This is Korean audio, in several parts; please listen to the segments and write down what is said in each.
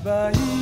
bahia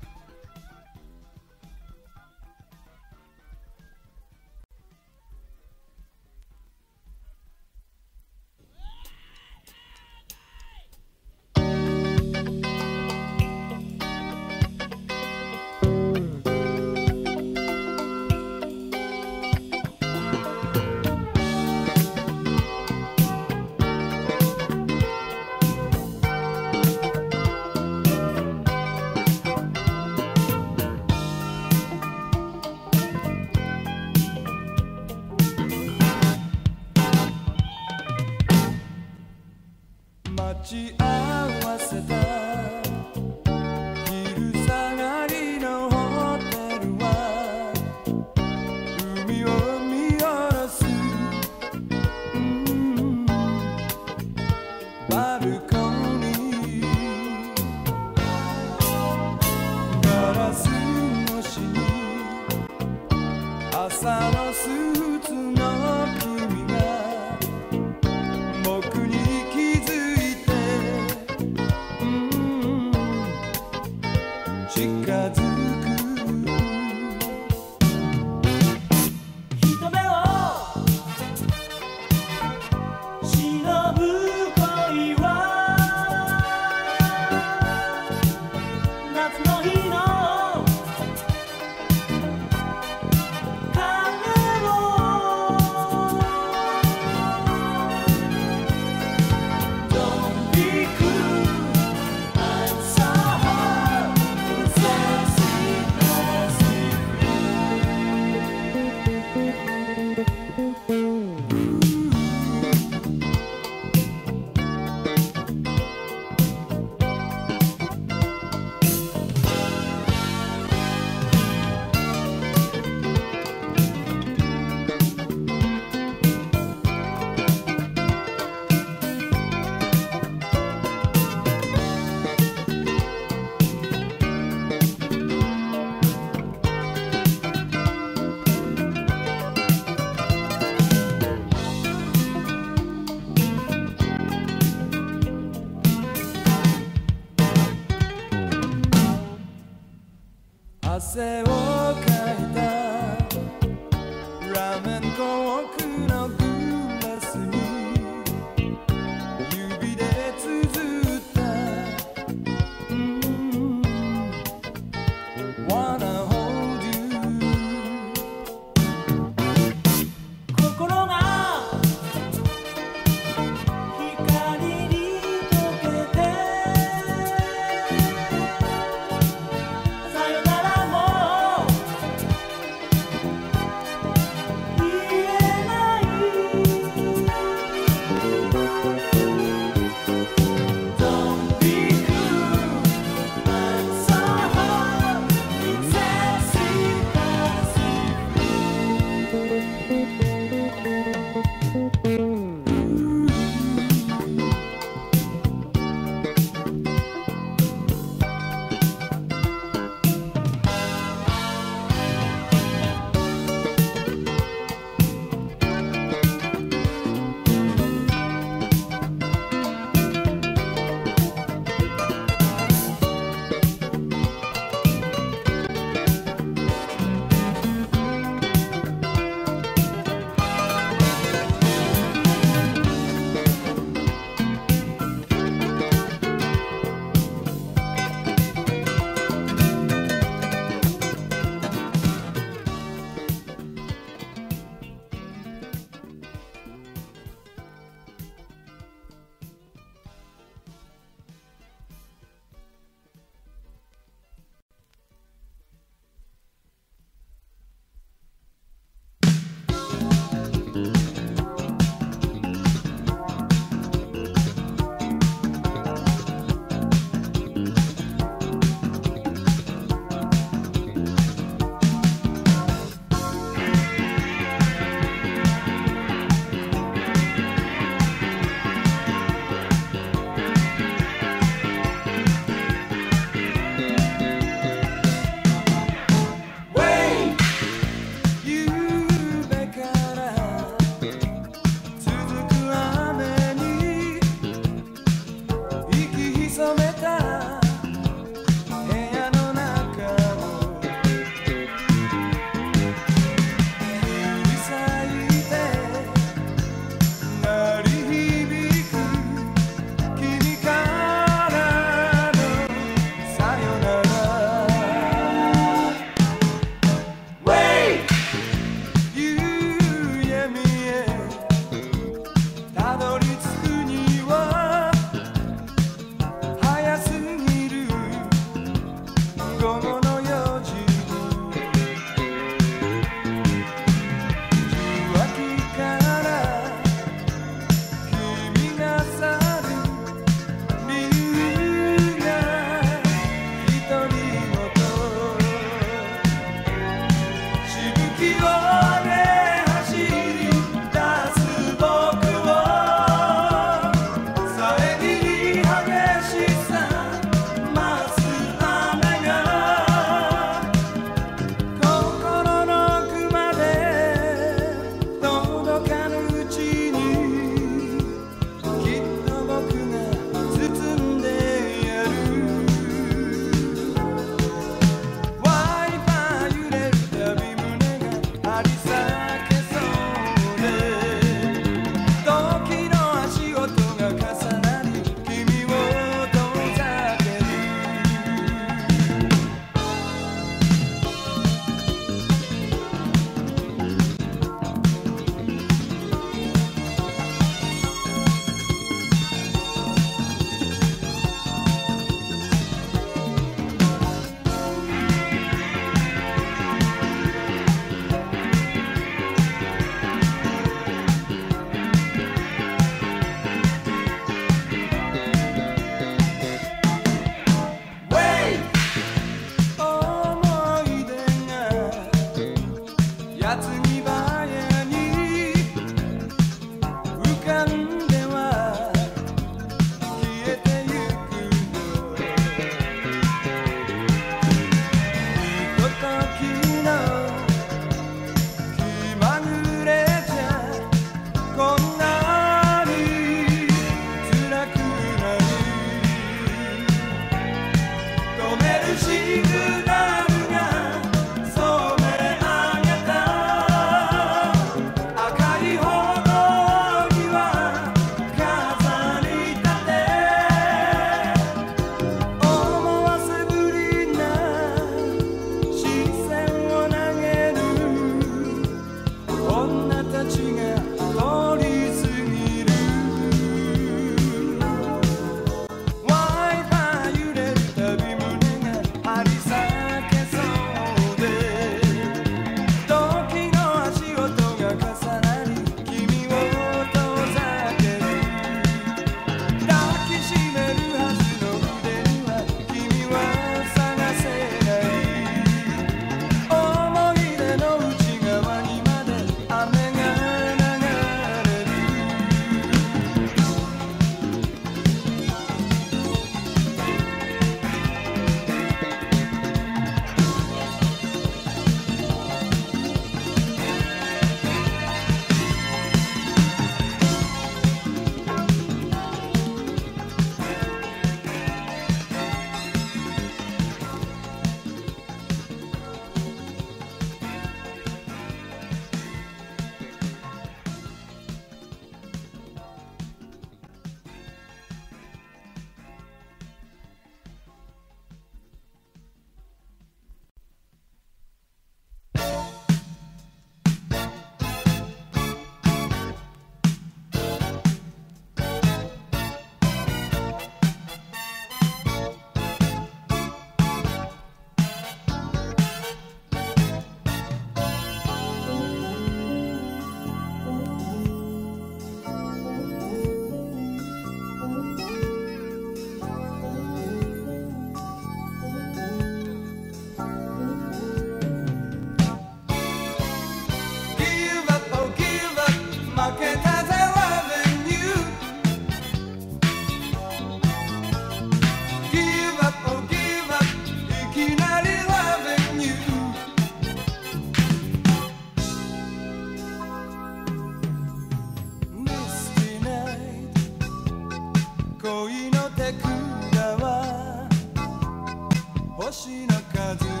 혹시나 가득